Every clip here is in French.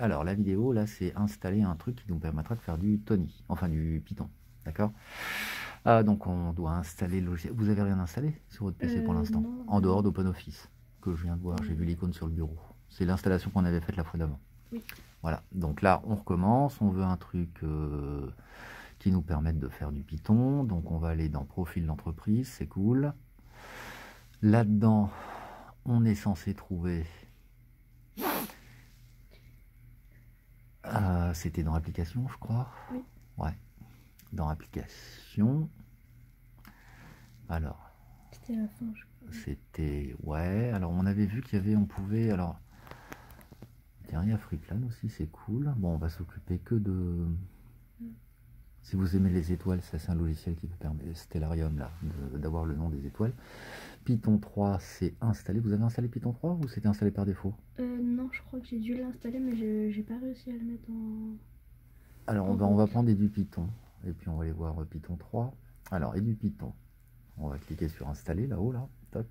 Alors, la vidéo, là, c'est installer un truc qui nous permettra de faire du Tony, enfin du Python. D'accord? Ah, Donc, on doit installer le logiciel. Vous avez rien installé sur votre PC pour Euh, l'instant? En dehors d'OpenOffice, que je viens de voir. J'ai vu l'icône sur le bureau. C'est l'installation qu'on avait faite la fois d'avant. Oui. Voilà. Donc là, on recommence. On veut un truc euh, qui nous permette de faire du Python. Donc, on va aller dans Profil d'entreprise. C'est cool. Là-dedans, on est censé trouver... Euh, C'était dans Application, je crois. Oui. Ouais. Dans Application. Alors, C'était la fin, je crois. c'était... Ouais, alors on avait vu qu'il y avait... On pouvait... Alors... Tiens, il y a Freeplan aussi, c'est cool. Bon, on va s'occuper que de... Si vous aimez les étoiles, ça c'est un logiciel qui vous permet, Stellarium, là, d'avoir le nom des étoiles. Python 3, c'est installé. Vous avez installé Python 3 ou c'était installé par défaut? Euh, non, je crois que j'ai dû l'installer, mais je- j'ai pas réussi à le mettre en. Alors, on va, on va prendre du Python. Et puis, on va aller voir Python 3. Alors, et du Python. On va cliquer sur installer là-haut, là. Toc.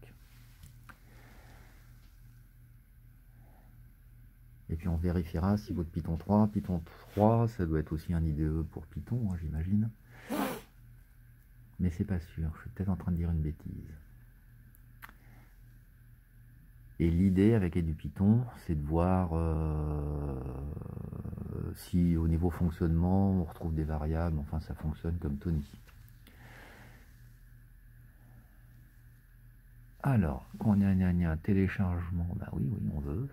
Et puis, on vérifiera si votre Python 3. Python 3, ça doit être aussi un IDE pour Python, hein, j'imagine. Mais c'est pas sûr. Je suis peut-être en train de dire une bêtise. Et l'idée avec du Python, c'est de voir euh, si au niveau fonctionnement, on retrouve des variables, enfin ça fonctionne comme Tony. Alors, on a, gna, téléchargement, bah oui, oui, on veut.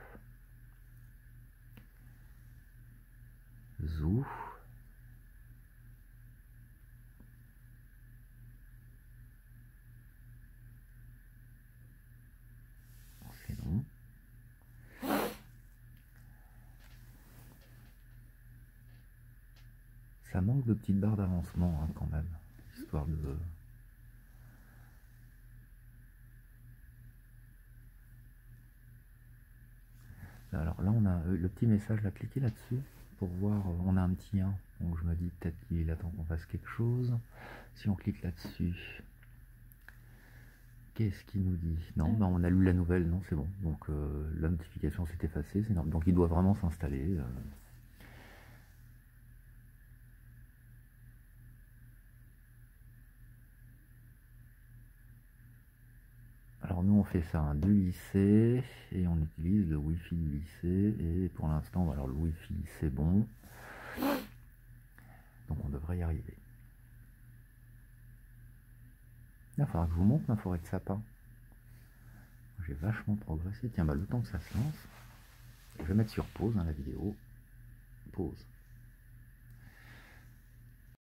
Ça manque de petites barres d'avancement hein, quand même, histoire de... Alors là, on a euh, le petit message, là, cliquez là-dessus? Pour voir, euh, on a un petit 1, donc je me dis peut-être qu'il attend qu'on fasse quelque chose. Si on clique là-dessus, qu'est-ce qu'il nous dit? Non, ben, on a lu la nouvelle, non, c'est bon. Donc euh, la notification s'est effacée, c'est normal. Donc il doit vraiment s'installer. euh. Alors nous on fait ça du lycée et on utilise le wifi du lycée et pour l'instant alors le wifi c'est bon donc on devrait y arriver. Il faudra que je vous montre ma forêt de sapin. J'ai vachement progressé. Tiens bah le temps que ça se lance, je vais mettre sur pause hein, la vidéo. Pause.